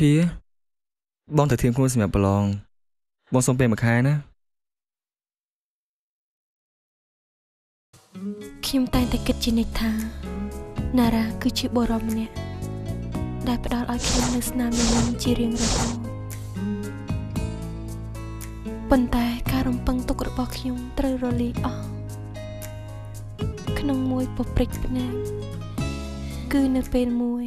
ភា បងទៅធៀមខ្លួនសម្រាប់ប្រឡងបងសុំពេលមួយខែណាខ្ញុំតែងតែគិតជានិច្ចថាណារ៉ាគឺជាបុរសម្នាក់ដែលផ្ដល់ឲ្យខ្ញុំនូវស្នាមញញឹមជារៀងរហូតប៉ុន្តែការរំពឹងទុករបស់ខ្ញុំត្រូវរលាយអស់ក្នុងមួយពព្រិចភ្នែកគឺនៅពេលមួយ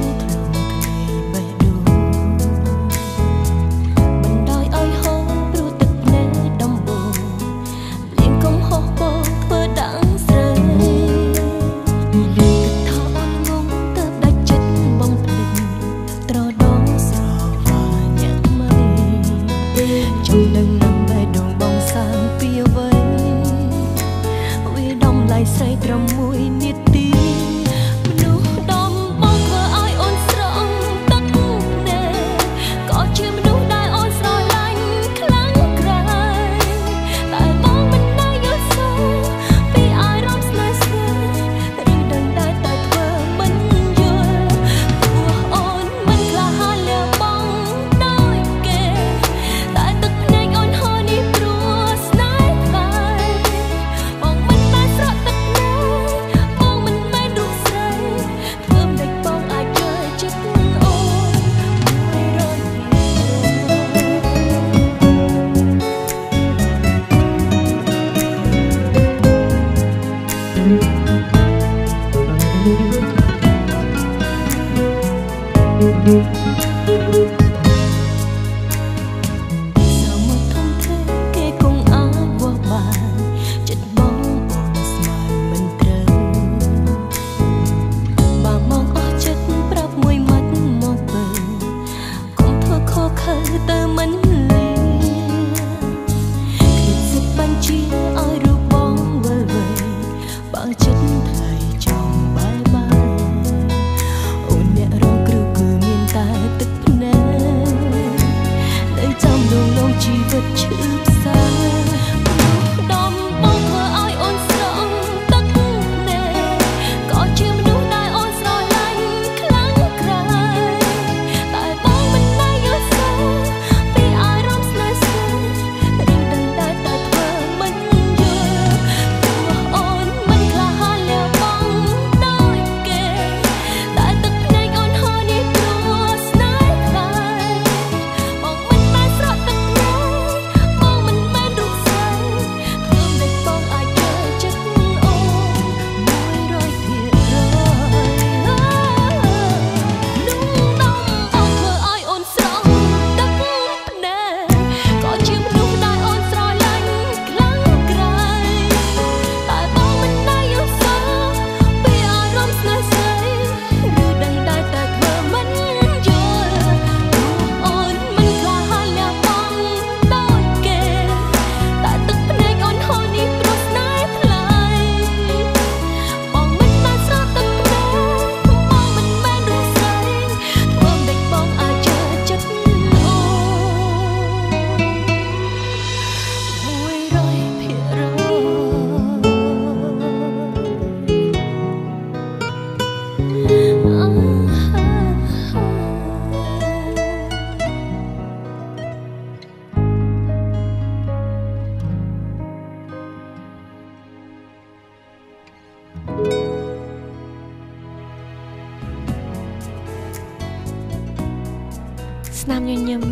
ស្នាមញញឹម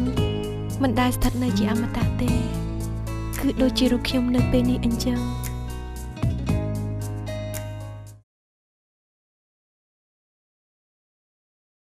មិនដែលស្ថិតនៅជាអមតៈទេ គឺដូចជារូបខ្ញុំនៅពេលនេះអញ្ចឹង